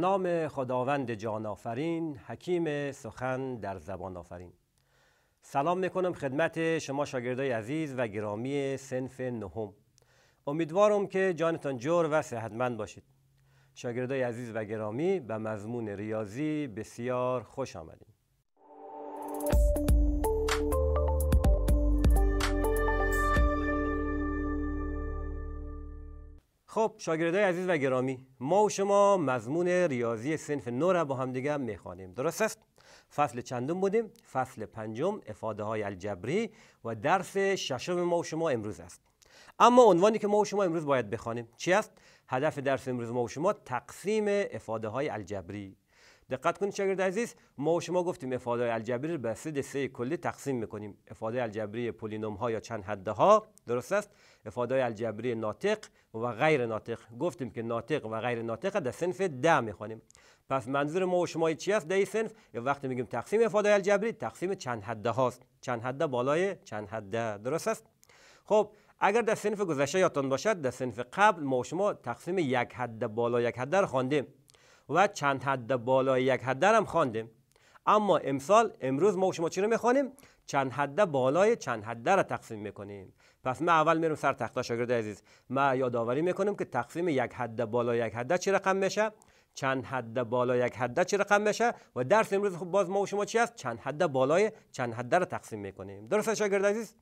نام خداوند جان آفرین حکیم سخن در زبان آفرین. سلام می‌کنم خدمت شما شاگردای عزیز و گرامی سنف نهم. امیدوارم که جانتان جور و صحتمند باشید. شاگردای عزیز و گرامی به مضمون ریاضی بسیار خوش آمدید خب شاگردای عزیز و گرامی ما و شما مضمون ریاضی صنف نو را با هم دیگه می‌خوانیم. درست است؟ فصل چندم بودیم؟ فصل پنجم افاده های الجبری و درس ششم ما و شما امروز است. اما عنوانی که ما و شما امروز باید بخوانیم چی است؟ هدف درس امروز ما و شما تقسیم افاده های الجبری دقت کنید شاگرد عزیز ما و شما گفتیم افاده الجبری به سه دسته کلی تقسیم می‌کنیم افاده الجبری پولینوم ها یا چند حده ها درست است افاده الجبری ناطق و غیر ناطق گفتیم که ناطق و غیر ناطق در صنف ده می‌خوانیم پس منظور ما و شما چی است در این صنف وقتی میگیم تقسیم افاده الجبری تقسیم چند حده هاست چند حده بالای چند حده درست است خب اگر در صنف گذشته یادتان باشد در صنف قبل ما و شما تقسیم یک حده بالا یک حده رو خواندیم و چند حد بالای یک حد هم خواندیم. اما امسال امروز ما شما چی رو می‌خوانیم؟ چند حد بالای چند حد را تقسیم می‌کنیم. پس ما اول میرم سر تخت شاگرد عزیز. ما یادآوری می‌کنیم که تقسیم یک حد بالای یک حد چی رقم میشه؟ چند حد بالای یک حد چی رقم میشه؟ و درس امروز خب باز ما و شما چی است چند حد بالای چند حد را تقسیم می‌کنیم. درست شاگرد عزیز؟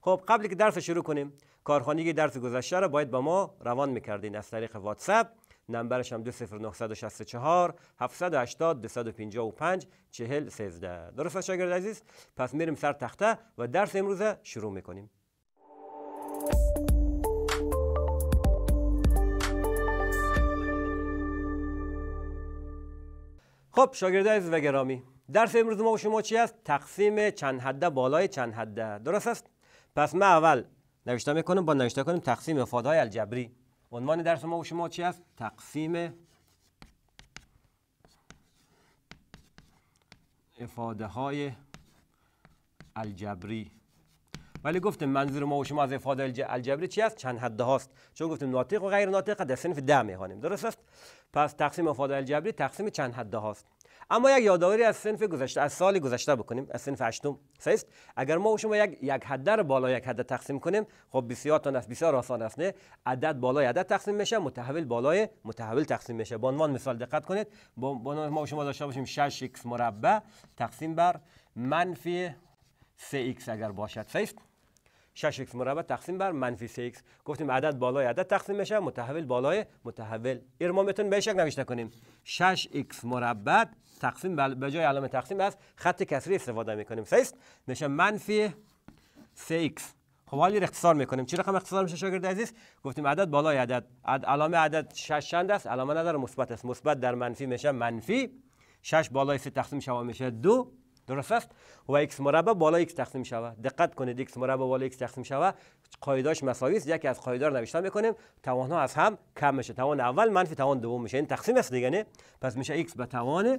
خب قبل که درس شروع کنیم کارخانگی درس گذشته را باید با ما روان می‌کردین از طریق واتساپ. نمبرش هم 20964 780 255 40 13 درست شاگرد عزیز؟ پس میریم سر تخته و درس امروز شروع می‌کنیم. خب شاگرد عزیز و گرامی درس امروز ما و شما چی است؟ تقسیم چند حده بالای چند حده. درست است؟ پس ما اول نوشته می‌کنم با نوشته کنیم تقسیم افاده های الجبری. عنوان درس ما و شما چی است؟ تقسیم افاده های الجبری ولی گفتیم منظور ما و شما از افاده الجبری چی است؟ چند حده هاست چون گفتیم ناطق و غیر ناطق در صنف ده می‌خوانیم درست است؟ پس تقسیم افاده الجبری تقسیم چند حده هاست اما یک یادآوری از صنف گذشته از سال گذشته بکنیم از صنف هشتم است اگر ما و شما یک یک حد رو بالا یک حد تقسیم کنیم خب بسیار تا است بسیار آسان است نه؟ عدد بالای عدد تقسیم میشه متحول بالای متحول تقسیم میشه. به عنوان مثال دقت کنید با ما و شما داشته باشیم 6 x مربع تقسیم بر منفی 3 x اگر باشد است 6 x مربع تقسیم بر منفی 3 x گفتیم عدد بالای عدد تقسیم میشه متحول بالای متحول. این ما می‌تونیم به شکل نوشته کنیم. 6 x مربع تقسیم به جای علامه تقسیم از خط کسری استفاده می‌کنیم. سیست میشه منفی 3x خب حالی اختصار می‌کنیم. چی رقم اختصار میشه شاگرد عزیز؟ گفتیم عدد بالای عدد. عد علامه عدد 6 چند است؟ علامه نداره مثبت است. مثبت در منفی میشه منفی. 6 بالای 3 تقسیم شوه میشه دو. درست است؟ و x مربع بالای x تقسیم شوه دقت کنید x مربع بالای x تقسیم شوه قاعدهش مساوی است. یکی از قاعده رو می‌کنیم. توان ها از هم کم میشه. توان اول منفی توان دوم میشه. این تقسیم است دیگه نه؟ پس میشه x به توان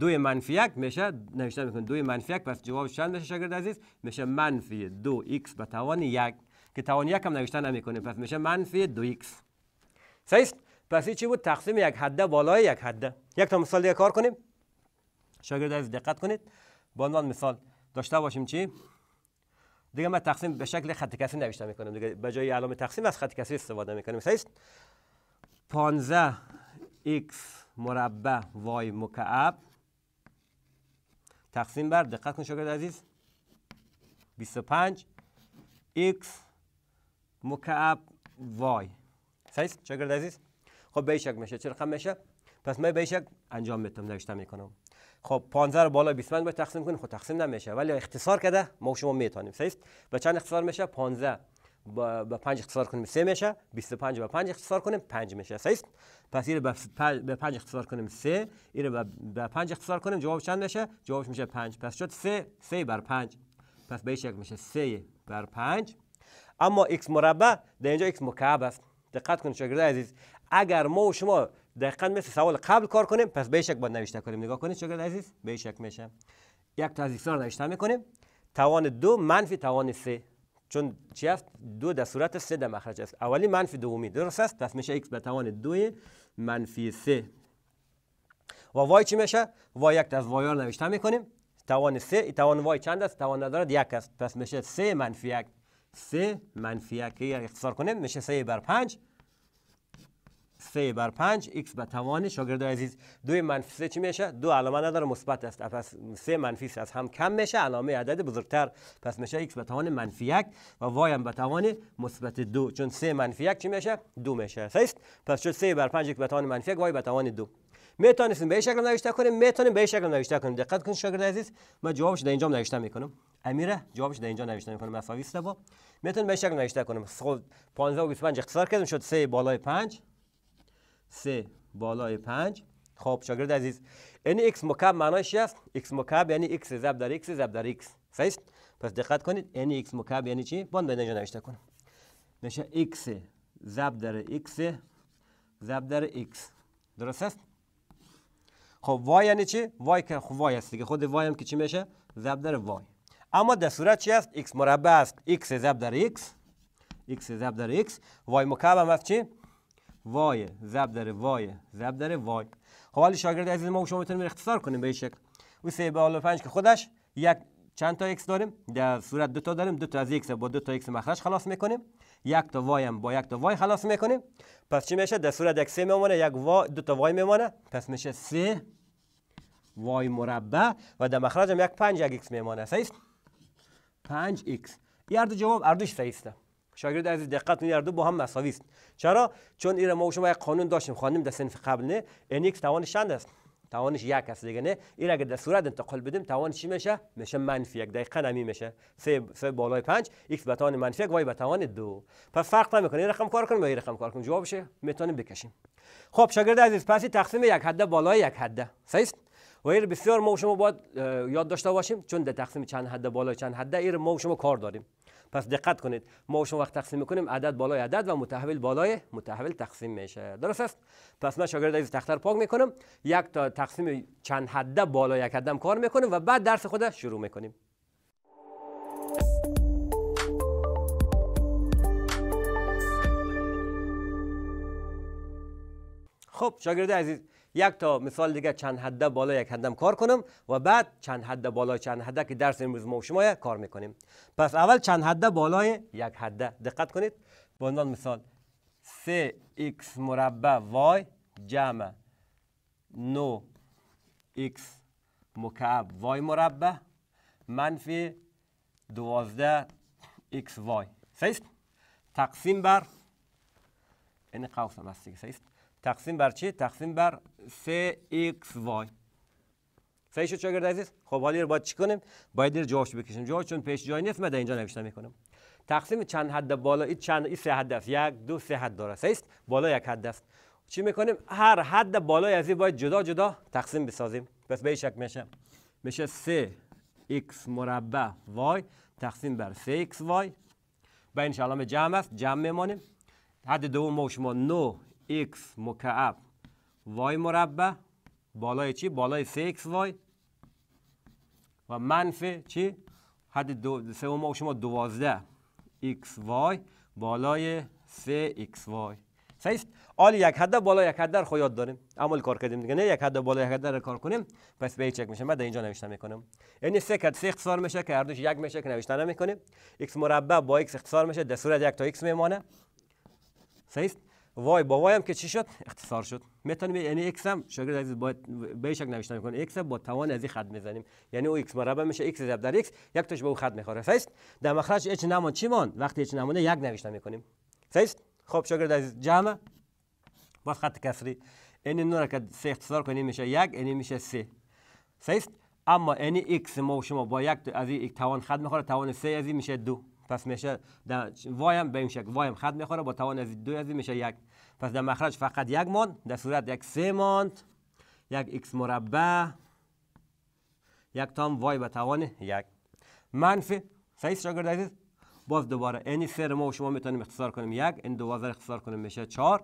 دوی منفی یک میشه. نوشته می‌کنیم دوی منفی یک پس جواب چند میشه شاگرد عزیز؟ میشه منفی دو x به توان یک. که توان یک هم نوشته نمی‌کنیم. پس میشه منفی دو x. صحیح؟ پس چی بود؟ تقسیم یک حده بالای یک حده. یک تا مثال دیگه کار کنیم. شاگرد عزیز دقت کنید. با عنوان مثال داشته باشیم چی؟ دیگه ما تقسیم به شکل خط کسری نوشته می‌کنم. دیگه به جای علامه تقسیم از خط کسری استفاده می‌کنیم. صحیح 15 x مربع y مکعب. تقسیم بر دقت کن شاگرد عزیز. 25 x مکعب y صحیح شاگرد عزیز؟ خب به شکل میشه. چه رقم میشه؟ پس من به شکل انجام می‌تونم نوشته می‌کنم. خب 15 رو بالا 25 باید تقسیم کنیم. خب تقسیم نمیشه. ولی اختصار کرده ما شما می‌تونیم. صحیح به چند اختصار میشه؟ 15 با 5 اختصار کنیم. 3 میشه. 25 با 5 اختصار کنیم. 5 میشه. صحیح پس اینو به 5 اختصار کنیم. 3 اینو به 5 اختصار کنیم. جواب چند میشه؟ جوابش میشه 5 پس شد 3 3 بر 5 پس به شکل میشه 3 بر 5 اما x مربع در اینجا x مکعب است. دقت کنید شاگرد عزیز. اگر ما و شما دقیقا مثل سوال قبل کار کنیم پس به شک باید نوشته کنیم نگاه کنید شاگرد عزیز به شک میشه. یک رو نوشته می‌کنیم. توان دو منفی توان سه. چون چی است دو در صورت سه در مخرج است. اولی منفی دومی درست است. پس میشه x به توان دو منفی سه. و وای چی میشه؟ وای یک از وای رو نوشته می‌کنیم. توان سه توان وای چند است؟ توان ندارد یک است. پس میشه سه منفی یک. سه منفی یک. اختصار کنیم. میشه سه بر پنج. 3 بر 5 x به توان شاگرد عزیز دو منفی 3 چی میشه؟ دو علامه نداره مثبت است. پس 3 منفی 3 از هم کم میشه. علامه عدد بزرگتر پس میشه x به توان منفی 1 و y هم به توان مثبت 2 چون 3 منفی 1 چی میشه؟ 2 میشه. صحیح پس شد 3 بر 5 x به توان منفی 1 y به توان 2 می‌تونیم به این شکل نوشته کنیم؟ می‌تونیم به این شکل نوشته کنیم. دقت کن شاگرد عزیز من جوابش در اینجا نوشته می‌کنم. امیره جوابش در اینجا نوشته می‌کنم. مساوی است با می‌تونیم به شکل نوشته کنیم. 15 و 25 اختصار کردیم. شد 3 بالای 5 سه بالای پنج. خب شاگرد عزیز این x مکعب معناش است؟ X مکعب یعنی x ضرب در x ضرب در x. صحیح پس دقت کنید این x مکعب یعنی چی؟ بان به نوشته کنم. میشه x ضرب در x ضرب در x. درست است؟ خب y یعنی چی؟ Y که خب y است دیگه. خود y هم که چی میشه؟ ضرب در y. اما در صورت چی است؟ X مربع است. X ضرب در x. X ضرب در x. Y مکعب هم است چی؟ وای ضرب در وای ضرب در وای. خب حالا شاگرد عزیز ما شما می‌تونیم اختصار کنیم به این شکل. و 3 به 5 که خودش یک چند تا ایکس داریم. در صورت دو تا داریم. دو تا از ایکس با دو تا ایکس مخرج خلاص می‌کنیم. یک تا وای هم با یک تا وای خلاص می‌کنیم. پس چی میشه؟ در صورت یک سه میمونه یک وای دو تا وای میمونه. پس میشه 3 وای مربع و در مخرج هم یک 5 یک ایکس میمونه. صحیح 5 ایکس دو جواب اردوش صحیح است. شاگرد عزیز دقت دو با هم مساوی است چرا چون این ما شما یک قانون داشتیم خواندیم در صنف قبل نه ان x توانش چند است توانش یک است دیگه نه این اگر در صورت انتقال بدیم توانش چی میشه میشه منفی یک دقیقا نمی میشه سه سه بالای 5 x به توان منفی یک y به توان دو پس فرق نمی‌کنه این رقم کار کنیم یا این رقم کار کنیم جوابش می‌تونیم بکشیم خب شاگرد عزیز پس تقسیم یک حده بالای یک حده صحیح و این بسیار ما شما باید یاد داشته باشیم چون در تقسیم چند حده بالای چند حده این ما شما کار داریم پس دقت کنید. ما شما وقت تقسیم می‌کنیم. عدد بالای عدد و متحول بالای متحول تقسیم میشه. درست است؟ پس من شاگرد عزیز تختر پاک می‌کنم. یک تا تقسیم چند حده بالا یک حدم کار می‌کنیم و بعد درس خود شروع می‌کنیم. خب شاگرد عزیز یک تا مثال دیگه چند حده بالا یک حدم کار کنم و بعد چند حده بالا چند حده که درس امروز ما شما کار می‌کنیم. پس اول چند حده بالای یک حده. دقت کنید. به عنوان مثال 3x مربع y جمع 9x مکعب y مربع منفی 12 xy صحیح تقسیم بر این قوس هم هست تقسیم بر چی؟ تقسیم بر 3xy صحیح شد شاگرد عزیز؟ خب حالی رو باید چی کنیم؟ باید دیر جوابش بکشیم. جواب چون پیش جای نیست من در اینجا نوشته می‌کنم. تقسیم چند حد بالا؟ این چند این سه حد است. یک دو سه حد داره. صحیح بالا یک حد است. چی می‌کنیم؟ هر حد بالای از این باید جدا جدا تقسیم بسازیم. پس به این شکل میشه. میشه 3 x مربع y تقسیم بر 3 x y بینش علامه جمع است. جمع میمانیم. حد دوم ما شما 9 x مکعب. y مربع. بالای چی؟ بالای 3xy و منفی چی؟ حد دو سوم شما 12 xy بالای 3xy صحیح آل یک حد بالا یک حد رو یاد داریم. عمل کار کردیم دیگه. نه یک حد بالا یک حد رو کار کنیم. پس به چک میشه. من در اینجا نوشته می‌کنم. یعنی سه کد سه اختصار میشه که هر دوش یک میشه که نوشته نمی‌کنیم. X مربع با x اختصار میشه. در صورت یک تا x میمانه. صحیح وای با وای هم که چی شد اختصار شد می‌تونیم یعنی ایکس هم شاگرد عزیز باید به شکل نوشته می‌کنه ایکس با توان از این خط می‌زنیم یعنی او ایکس مربع میشه ایکس ضرب در ایکس یک تاش به او خط می‌خوره صحیح در مخرج اچ نمان چی مان وقتی اچ نمونه یک نوشته می‌کنیم صحیح خب شاگرد عزیز جمع با خط کسری این نور که سه اختصار کنیم میشه یک این میشه سه صحیح اما این ایکس ما و شما با یک از این توان خط می‌خوره توان سه از این میشه دو پس میشه وای هم به این شکل وای هم خط می‌خوره با توان از دو از این میشه یک پس در مخرج فقط یک ماند در صورت یک سه ماند یک ایکس مربع یک تام وای به توان یک. منفی صحیح شاگرد عزیز؟ باز دوباره این سه ما و شما می‌تونیم اختصار کنیم یک این دو اختصار کنیم میشه چهار.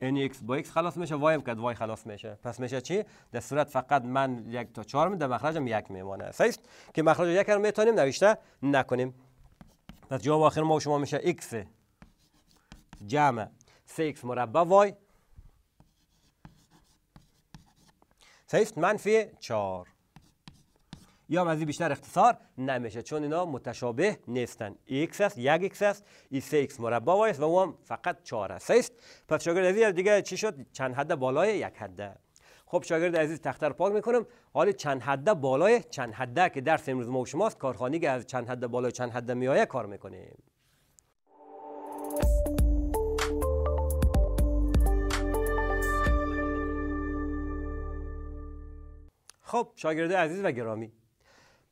این ایکس با ایکس خلاص میشه وای هم که وای خلاص میشه. پس میشه چی؟ در صورت فقط من یک تا چهار در مخرجم یک میمانه. صحیح؟ که مخرج یک رو می‌تونیم نوشته نکنیم. پس جواب آخر ما و شما میشه ایکس جمع 3x مربع. وای. صحیح منفی 4 یا از بیشتر اختصار نمیشه چون اینا متشابه نیستن. x است یک x است این 3x مربع وای است و اون فقط 4 است. صحیح پس شاگرد عزیز دیگه چی شد؟ چند حد بالای یک حده خب شاگرد عزیز تخته رو پاک می‌کنم. حالا چند حده بالای چند حده که درس امروز ما و شماست کارخانی که از چند حده بالای چند حده میایه کار می‌کنیم. خب شاگرد عزیز و گرامی.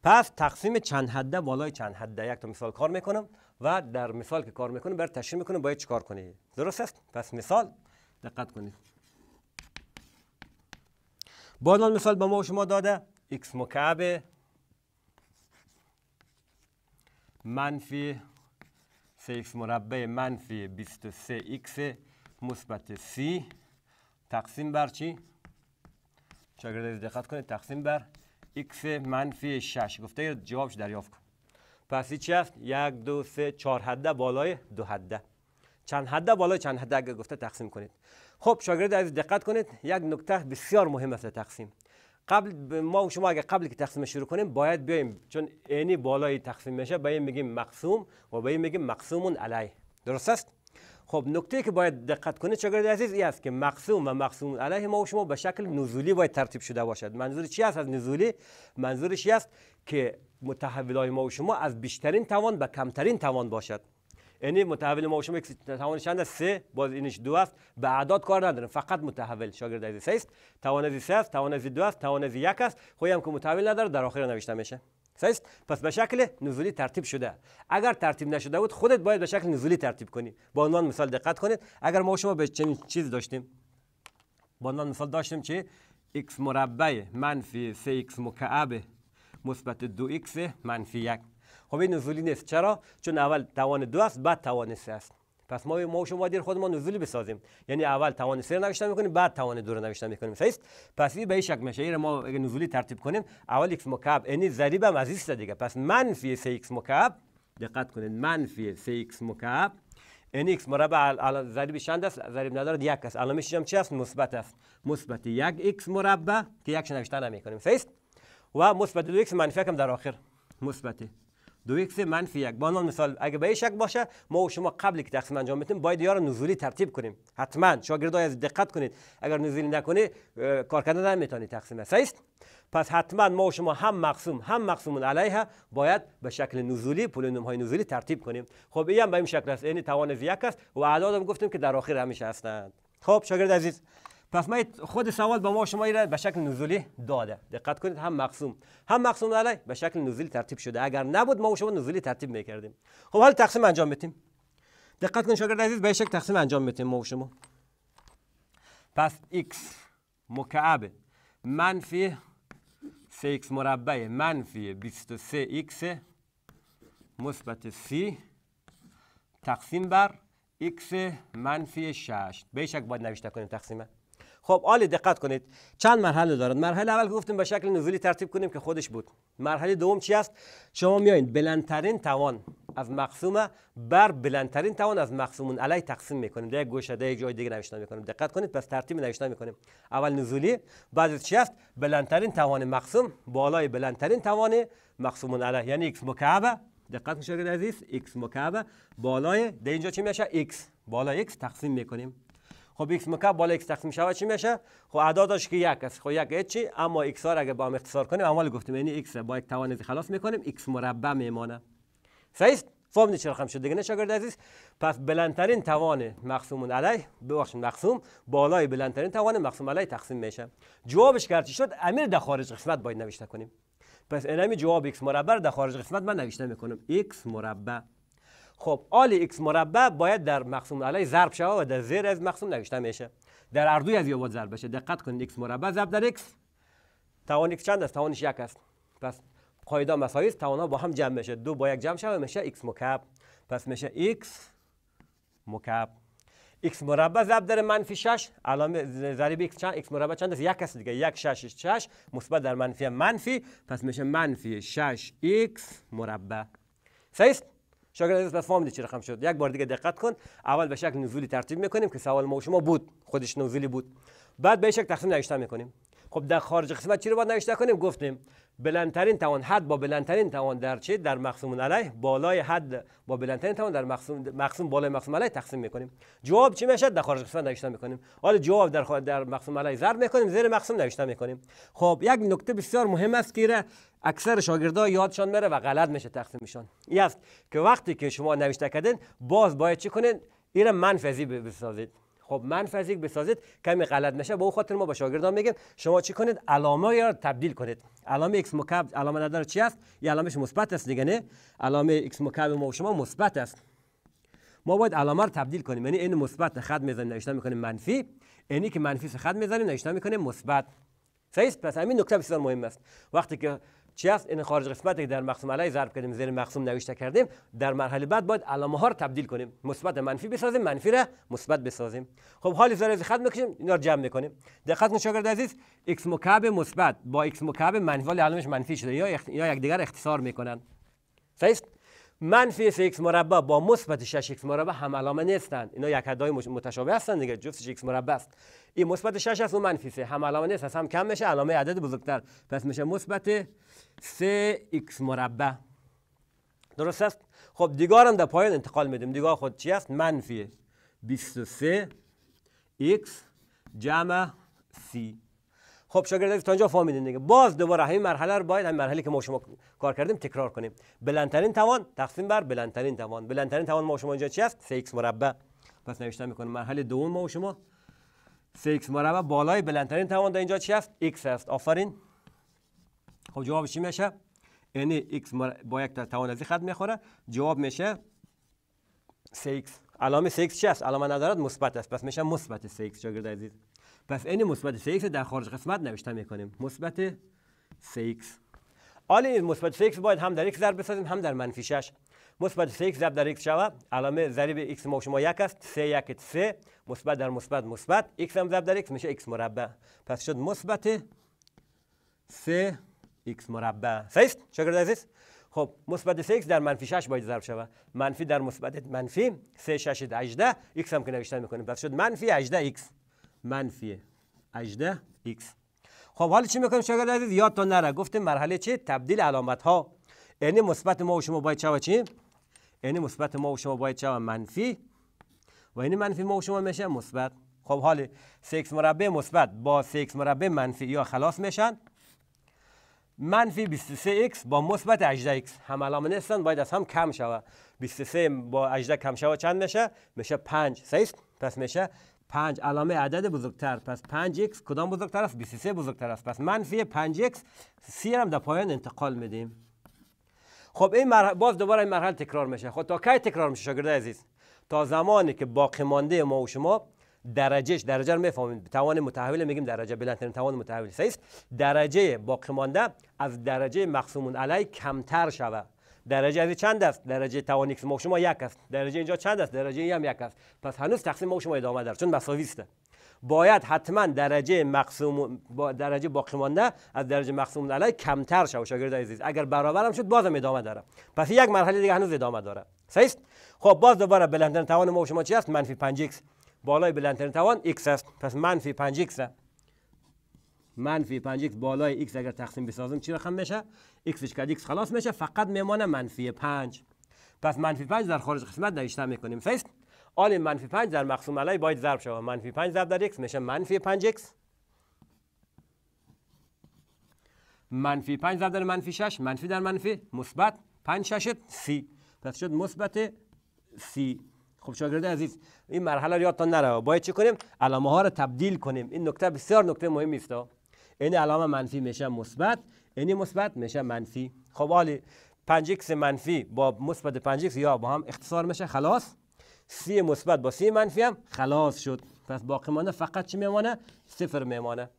پس تقسیم چند حده بالای چند حده یک تا مثال کار می‌کنم و در مثال که کار می‌کنم بر تشریح می‌کنم باید چیکار کنی. درست است؟ پس مثال دقت کنید با مثال به ما شما داده. X مکعب منفی 3x مربع منفی 23x مثبت 30 تقسیم بر چی؟ شاگرد دقت کنید تقسیم بر x منفی 6 گفته جوابش دریافت کن. پس چی هست؟ یک دو سه چهار حده بالای دو حده. چند حده بالای چند حده؟ اگر گفته تقسیم کنید. خب شاگرد عزیز دقت کنید. یک نکته بسیار مهم است تقسیم. قبل ما و شما اگر قبل که تقسیم شروع کنیم باید بیایم. چون اینی بالای تقسیم میشه به این میگیم مقسوم و به این میگیم مقسوم علیه. درست است؟ خب نکته که باید دقت کنید شاگرد عزیز؟ این است که مقسوم و مقسوم علیه ما و شما به شکل نزولی باید ترتیب شده باشد. منظور چی است از نزولی؟ منظورش است که متحول ما و شما از بیشترین توان به کمترین توان باشد. یعنی متحول ما و شما توان چند است سه باز اینش دو است به اعداد کار نداریم فقط متحول شاگرد عزیز. است. توان از سه است توان از دو است توان از یک است. خو هم که متحول نداره در آخر نوشته میشه. سیست پس به شکل نزولی ترتیب شده اگر ترتیب نشده بود خودت باید به شکل نزولی ترتیب کنی با عنوان مثال دقت کنید اگر ما شما به چنین چیز داشتیم با عنوان مثال داشتیم چی x مربع منفی 3x مکعب مثبت 2x منفی 1 خب این نزولی نیست چرا چون اول توان دو است بعد توان سه است پس ما ما شما دیر خودمان نزولی بسازیم. یعنی اول توان سه نوشته می‌کنیم بعد توان دو رو نوشته می‌کنیم. صحیح پس این به این شکل میشه ما اگه نزولی ترتیب کنیم اول x مکعب یعنی ضریب هم از است دیگه. پس منفی 3x مکعب دقت کنید منفی 3x مکعب این x مربع ضریب چند است؟ ضریب ندارد یک است. علامش هم چی است؟ مثبت است. مثبت یک x مربع که یک نوشته نمی‌کنیم صحیح و مثبت دو x منفی هم در آخر. مثبت. دو ایکس منفی یک با مثال اگه به شکل باشه ما و شما قبل که تقسیم انجام بدیم باید یار نزولی ترتیب کنیم. حتما. شاگردای عزیز دقت کنید. اگر نزولی نکنی کار کردن نمی‌تونی تقسیم صحیح؟ پس حتما ما و شما هم مقسوم هم مقسوم علیه باید به شکل نزولی پولینوم های نزولی ترتیب کنیم. خب این هم به این شکل است. یعنی توان یک است و اعداد گفتیم که در آخر همیشه هستند. خب شاگرد عزیز پس ما خود سوال با ما شما را به شکل نزولی داده. دقت کنید هم مقسوم هم مقسوم علی به شکل نزولی ترتیب شده. اگر نبود ما شما نزولی ترتیب می‌کردیم خب حالا تقسیم انجام بدیم دقت کنید شاگرد عزیز به شکل تقسیم انجام بدیم ما شما. پس x مکعب منفی 3x مربع منفی 23x مثبت 30 تقسیم بر x منفی 6 به شکل باید نوشته کنیم تقسیمه. خب عالی دقت کنید. چند مرحله دارد مرحله اول گفتیم به شکل نزولی ترتیب کنیم که خودش بود. مرحله دوم چی است؟ شما میایین بلندترین توان از مقسومه بر بلندترین توان از مقسومون علی تقسیم می‌کنیم. در یک گوشه در یک جای دیگه نوشته می‌کنیم. دقت کنید پس ترتیب نوشته می‌کنیم. اول نزولی بعد چی است؟ بلندترین توان مقسوم بالای بلندترین توان مقسومون علی یعنی x مکعب دقت میشه عزیز x مکعب بالای در اینجا چی میشه؟ X. بالای x تقسیم می‌کنیم. خب x مکعب بالا x تقسیم شود چی میشه؟ خب اعدادش که یک است. خب یک چی اما x ها اگه با هم اختصار کنیم اول گفتیم یعنی x با یک توان خلاص می‌کنیم x مربع میمانه صحیح فهمیدید چرا خم شد. دیگه نه عزیز. پس بلندترین توان مقسوم علیه ببخشید مقسوم بالای بلندترین توان مقسوم علیه تقسیم میشه. جوابش گرچه شد امیر در خارج قسمت باید نوشته کنیم. پس اینمی جواب x مربع در خارج قسمت من نوشته می‌کنم. X مربع. خب آل x مربع باید در مقسوم علیه ضرب شود و در زیر از مقسوم نوشته میشه. در اردوی از یا ضرب بشه. دقت کنید x مربع ضرب در x توان x چند است؟ توانش یک است. پس قاعده مساوی است توان با هم جمع میشه. دو با یک جمع شود میشه x مکعب. پس میشه x مکعب. x مربع ضرب در منفی 6 علامه ضریب x چند؟ x مربع چند است؟ یک است دیگه. یک 6 6 مثبت در منفی منفی. پس میشه منفی 6 x مربع. صحیح شاگرد عزیز پس فهمیدید چی رقم شد. یک بار دیگه دقت کن. اول به شکل نزولی ترتیب می‌کنیم که سوال ما شما بود. خودش نزولی بود. بعد به شکل تقسیم نوشته می‌کنیم. خب در خارج قسمت چی رو باید نوشته کنیم؟ گفتیم بلندترین توان حد با بلندترین توان در چی؟ در مقسوم علیه. بالای حد با بلندترین توان در مقسوم مقسوم بالای مقسوم علیه تقسیم می‌کنیم. جواب چی میشه؟ در خارج قسمت نوشته می‌کنیم. حالا جواب در در مقسوم علیه ضرب می‌کنیم زیر مقسوم نوشته می‌کنیم. خب یک نکته بسیار مهم است که اکثر شاگردا یادشان میره و غلط میشه تقسیمشان این است که وقتی که شما نوشته کردین باز باید چی کنین؟ این منفذی بسازید. خب منفذی بسازید کمی غلط نشه با اون خاطر ما با شاگردان میگیم شما چی کنید؟ علامه یا تبدیل کنید. علامه x مکعب علامه نداره چی است؟ یه علامش مثبت است دیگه نه؟ علامه x مکعب ما شما مثبت است. ما باید علامه رو تبدیل کنیم. یعنی این مثبت خط می‌زنیم نوشته می‌کنیم منفی. اینی که منفی خط می‌زنیم نوشته می‌کنیم مثبت. صحیح؟ پس همین نکته بسیار مهم است. وقتی که چی است این خارج قسمتی که در مقسوم علیه ضرب کردیم زیر مقسوم نوشته کردیم در مرحله بعد باید علامه ها رو تبدیل کنیم. مثبت منفی بسازیم منفی را مثبت بسازیم. خب حالی زیر خط می‌کشیم اینا رو جمع می‌کنیم. دقت کن شاگرد عزیز x مکعب مثبت با x مکعب منفی علامش منفی شده. یا یا یکدیگر اختصار می‌کنن. صحیح؟ منفی 3 مربع با مثبت 6 x مربع هم علامه نیستند اینا یک حدای متشابه هستند دیگه جفتش x مربع است. این مثبت 6 است و منفی 3 هم علامه نیست هم کم میشه علامه عدد بزرگتر. پس میشه مثبت 3 x مربع. درست است؟ خب دیگارم در پایان انتقال میدیم. دیگار خود چی است؟ منفی 23 x جمع c خب شاگرد تا اینجا فهمیدین دیگه. باز دوباره همین مرحله رو باید همین مرحله که ما شما کار کردیم تکرار کنیم. بلندترین توان تقسیم بر بلندترین توان. بلندترین توان ما شما اینجا چی است 3x مربع. پس نوشته می‌کنیم مرحله دوم ما شما. 3x مربع بالای بلندترین توان در اینجا چی است x است آفرین. خب جواب چی میشه؟ یعنی x با یک توان از خط می‌خوره. جواب میشه 3x علامه 3x چی است علامه ندارد مثبت است. پس میشه مثبت 3x شاگرد عزیز. پس این مثبت 3x در خارج قسمت نوشته می‌کنیم. مثبت 3x حالا این مثبت 3x باید هم در x ضرب بسازیم هم در منفی 6 مثبت 3x ضرب در x شود. علامه ضریب x ما شما یک است. 3 یک 3 مثبت در مثبت مثبت. x هم ضرب در x میشه x مربع. پس شد مثبت 3 x مربع. صحیح شکر عزیز؟ خب مثبت 3x در منفی 6 باید ضرب شود. منفی در مثبت منفی 3 6 18 x هم که نوشته می‌کنیم. پس شد منفی 18 x منفی 18 x خب حالا چی می‌کنیم شاگرد عزیز؟ یادتون نره. گفتیم مرحله چی؟ تبدیل علامت ها یعنی مثبت ما و شما باید چه چی؟ یعنی مثبت ما و شما باید چه منفی؟ و یعنی منفی ما و شما میشه مثبت. خب حالا 3x مربع مثبت با 3x مربع منفی یا خلاص میشن. منفی 23x با مثبت 18x هم علامه نیستن باید از هم کم شود. 23 با 18 کم شود چند میشه؟ میشه 5 صحیح پس میشه 5 علامه عدد بزرگتر. پس 5x کدام بزرگتر است؟ 23 بزرگتر است. پس منفی 5x سی هم در پایان انتقال میدیم. خب این مرحله باز دوباره این مرحله تکرار میشه. خب تا کی تکرار میشه شاگرد عزیز؟ تا زمانی که باقی مانده ما و شما درجهش درجه رو می‌فهمیم توان متحول میگیم درجه بلندترین توان متحول صحیح درجه باقی مانده از درجه مقسوم علی کمتر شود. درجه از چند است؟ درجه توان ما شما یک است. درجه اینجا چند است؟ درجه این هم یک است. پس هنوز تقسیم ما شما ادامه داره چون مساوی است باید حتما درجه مقسوم با درجه باقی مانده از درجه مقسوم علی کمتر شود. شاگرد عزیز اگر برابرم شد بازم ادامه داره. پس یک مرحله دیگه هنوز ادامه داره. صحیح خب باز دوباره بلندترین توان ما شما چی است؟ منفی 5 x. بالای بلندترین توان x است. پس منفی 5 x منفی 5 x بالای x اگر تقسیم بسازیم چی رقم میشه x کد x خلاص میشه فقط میمانه منفی 5 پس منفی 5 در خارج قسمت نوشته می‌کنیم. صحیح آن منفی 5 در مقسوم علیه باید ضرب شود. منفی 5 ضرب در x میشه منفی 5x منفی 5 ضرب در منفی 6 منفی در منفی مثبت 5 6 سی پس شد مثبت سی خب شاگرد عزیز این مرحله رو یادتان نره. باید چی کنیم؟ علامه ها رو تبدیل کنیم. این نکته بسیار نکته مهمی است. این علامه منفی میشه مثبت این مثبت میشه منفی. خب حالی 5 x منفی با مثبت 5 x یا با هم اختصار میشه خلاص. سی مثبت با سی منفی هم خلاص شد. پس باقی مانده فقط چی میمانه؟ صفر میمانه.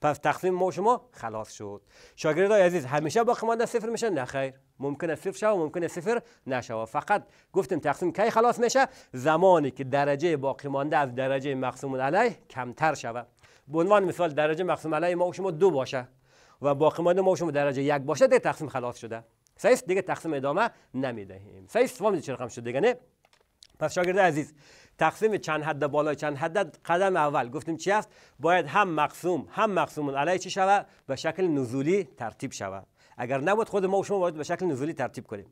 پس تقسیم ما شما خلاص شد. شاگردای عزیز همیشه باقی مانده صفر میشه؟ نه خیر. ممکنه صفر شوه ممکنه صفر نشوه فقط گفتیم تقسیم کی خلاص میشه؟ زمانی که درجه باقی مانده از درجه مقسوم علیه کمتر شوه به عنوان مثال درجه مقسوم علیه ما شما دو باشه و باقی مانده ما شما درجه یک باشه دیگه تقسیم خلاص شده. سیس دیگه تقسیم ادامه نمی‌دهیم. سیس فهمیدید چه رقم شد دیگه نه. پس شاگرد عزیز تقسیم چند حد بالای چند حد قدم اول. گفتیم چی است باید هم مقسوم هم مقسوم علیه چی شود؟ به شکل نزولی ترتیب شود. اگر نبود خود ما و شما باید به شکل نزولی ترتیب کنیم.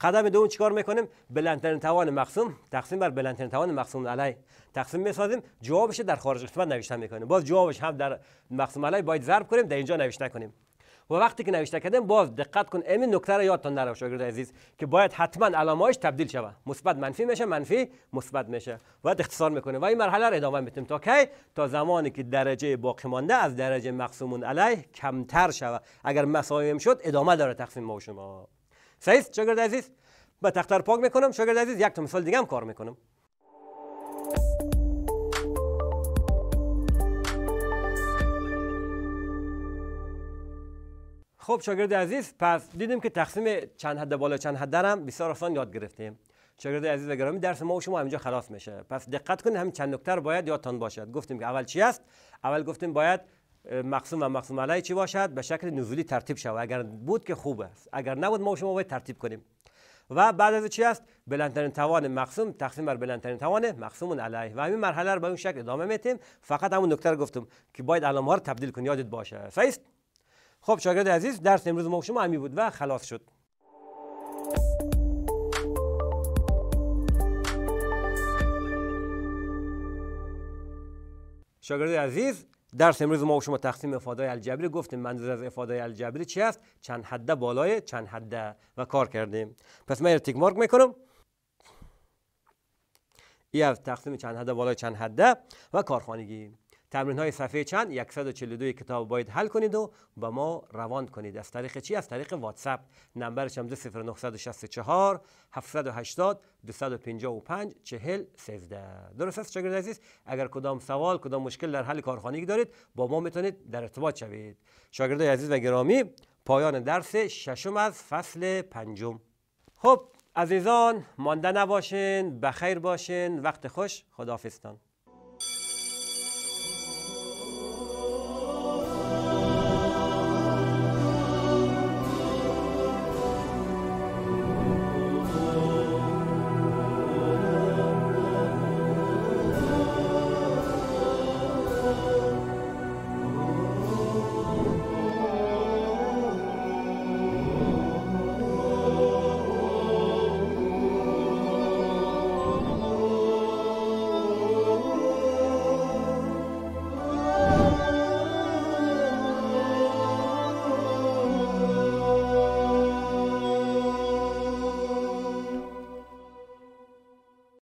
قدم دوم چیکار می‌کنیم؟ بلندترین توان مقسوم. تقسیم بر بلندترین توان مقسوم علیه. تقسیم می‌سازیم جوابش در خارج قسمت نوشته می‌کنیم. باز جوابش هم در مقسوم علیه باید ضرب کنیم در اینجا نوشته کنیم و وقتی که نوشته کردیم باز دقت کن این نکته رو یادتون نره شاگرد عزیز که باید حتما علامه‌اش تبدیل شوه مثبت منفی میشه منفی مثبت میشه. باید اختصار می‌کنه و این مرحله رو ادامه میدیم تا کی؟ تا زمانی که درجه باقی مانده از درجه مقسومون علیه کمتر شوه اگر مساوی شد ادامه داره تقسیم ما و شما. صحیح شاگرد عزیز با تختار پاک می‌کنم. شاگرد عزیز یک تا مثال دیگه هم کار می‌کنم. خب شاگرد عزیز پس دیدیم که تقسیم چند حد بالا چند حد هم بسیار آسان یاد گرفتیم. شاگرد عزیز و گرامی درس ما و شما اینجا خلاص میشه. پس دقت کنید همین چند نکته باید یادتان باشد. گفتیم که اول چی است؟ اول گفتیم باید مقسوم و مقسوم علیه چی باشد؟ به شکل نزولی ترتیب شود. اگر بود که خوب است. اگر نبود ما و شما باید ترتیب کنیم. و بعد از چی است؟ بلندترین توان مقسوم تقسیم بر بلندترین توان مقسوم علیه. و همین مرحله رو به اون شکل ادامه میتیم فقط همون نکته رو گفتم که باید علامه ها تبدیل کنید. یادت باشه. صحیح خب شاگرد عزیز درس امروز ما شما همی بود و خلاص شد. شاگرد عزیز درس امروز ما شما تقسیم افاده الجبری گفتیم. منظور از افاده الجبری چی است؟ چند حده بالای چند حده و کار کردیم. پس من تیک مارک می‌کنم. این از تقسیم چند حده بالای چند حده و کارخانگی. تمرین های صفحه چند؟ 142 کتاب باید حل کنید و با ما روان کنید. از طریق چی؟ از طریق واتساپ. نمبرش هم 0964 780 255 40 13 درست است شاگرد عزیز؟ اگر کدام سوال کدام مشکل در حل کارخانگی دارید با ما می‌تونید در ارتباط شوید. شاگرد عزیز و گرامی پایان درس ششم از فصل پنجم. خب عزیزان مانده نباشین بخیر باشین وقت خوش خداحافظتان.